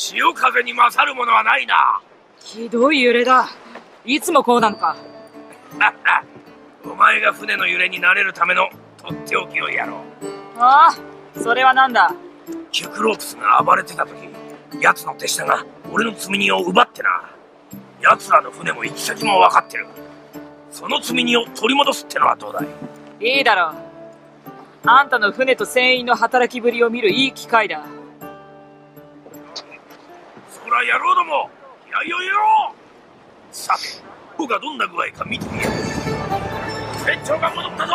潮風に勝るものはないな。ひどい揺れだ。いつもこうなんか。お前が船の揺れになれるためのとっておきをやろうああそれはなんだ。キュクロープスが暴れてた時奴の手下が俺の積み荷を奪ってな。奴らの船も行き先も分かってる。その積み荷を取り戻すってのはどうだい?いいだろう。あんたの船と船員の働きぶりを見るいい機会だそら野郎ども。気合を入れろ。さて僕がどんな具合か見てみよう。船長が戻ったぞ。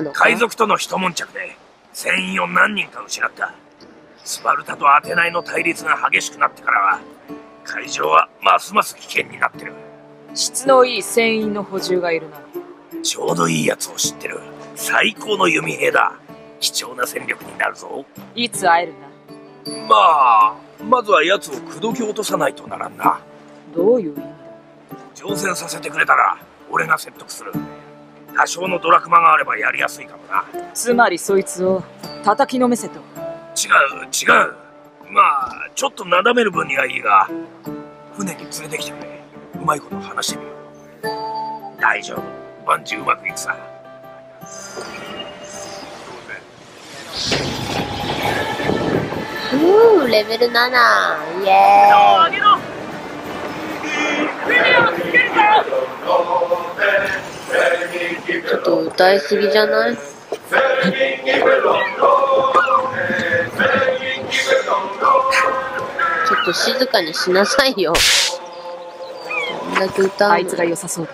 ったのか？海賊との一悶着で船員を何人か失った。スパルタとアテナイの対立が激しくなってからは海上はますます危険になってる。質のいい船員の補充がいるな。ちょうどいいやつを知ってる。最高の弓兵だ。貴重な戦力になるぞ。いつ会えるな？まあまずは奴を口説き落とさないとならんな。どういう意味だ？乗船させてくれたら俺が説得する多少のドラクマがあればやりやすいかもな。つまりそいつを叩きのめせと。違う違う。まあちょっとなだめる分にはいいが。船に連れてきてくれ。うまいこと話してみよう。大丈夫。万事うまくいくさ。うーレベル7イエーイ。げろ。船をつけるぞちょっと歌いすぎじゃない？ちょっと静かにしなさいよ。どんだけ歌うのあいつが良さそうだ。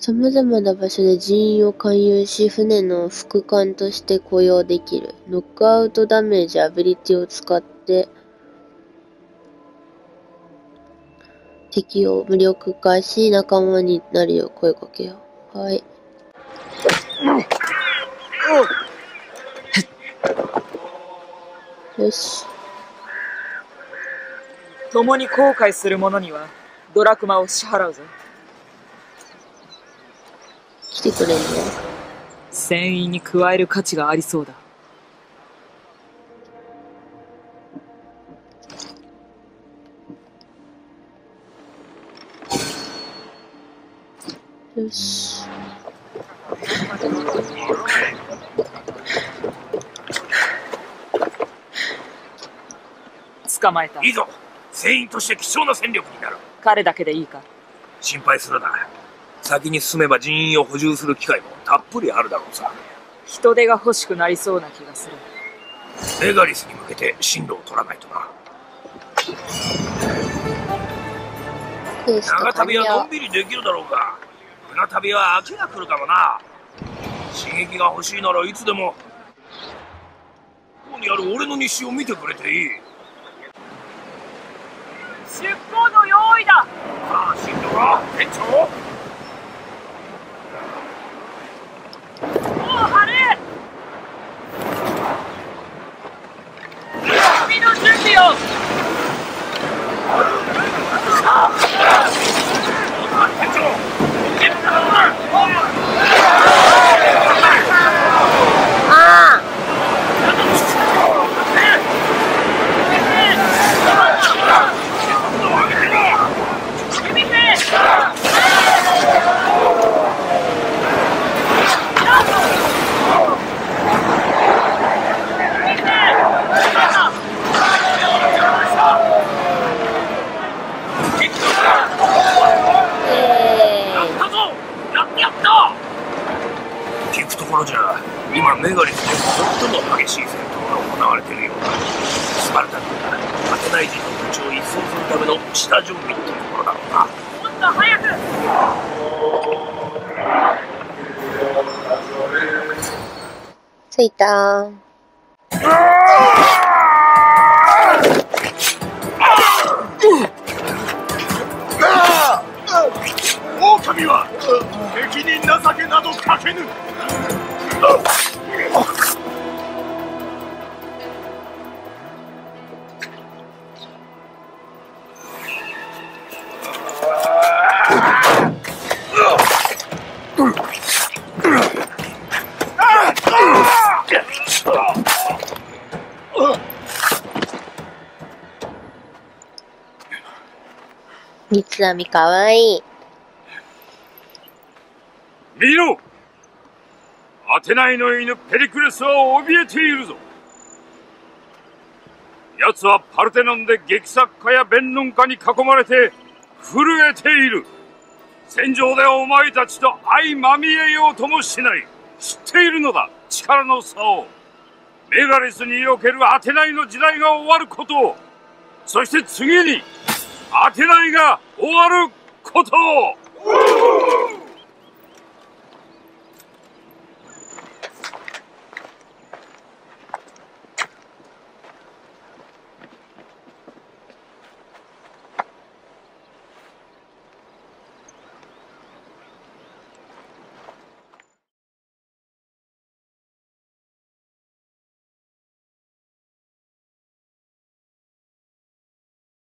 様々な場所で人員を勧誘し、船の副官として雇用できる。ノックアウトダメージアビリティを使って、敵を無力化し、仲間になるよう声かけよう。はい。よし。共に後悔する者にはドラクマを支払うぞ来てくれんの船員に加える価値がありそうだ。よし。捕まえた。いいぞ。船員として貴重な戦力になる。彼だけでいいか？心配するな先に進めば人員を補充する機会もたっぷりあるだろうさ。人手が欲しくなりそうな気がする。メガリスに向けて進路を取らないとな。長旅はのん。びりできるだろうが船旅は飽きが来るかもな。刺激が欲しいならいつでも。ここにある俺の日誌を見てくれていい。出航の用意だ。さあ進路は店長もう張れ海の準備を店長あ見てあえやったぞやってやった聞くところじゃ。今メガリスで最も激しい戦闘が行われているようだスパルタ軍がアテナイ人の土地を一掃するための下準備っていうところだろうなもっと早く着いた狼は敵に情けなどかけぬ三つ編みかわいい。見ろアテナイの犬ペリクレスは怯えているぞ。奴はパルテノンで劇作家や弁論家に囲まれて震えている。戦場でお前たちと相まみえようともしない。知っているのだ力の差を。メガレスにおけるアテナイの時代が終わることを。そして次に当てないが終わることを。